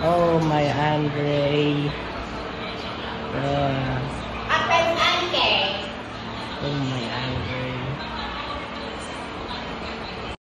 Oh, my Andre. Uh, Andre. oh, my Andre.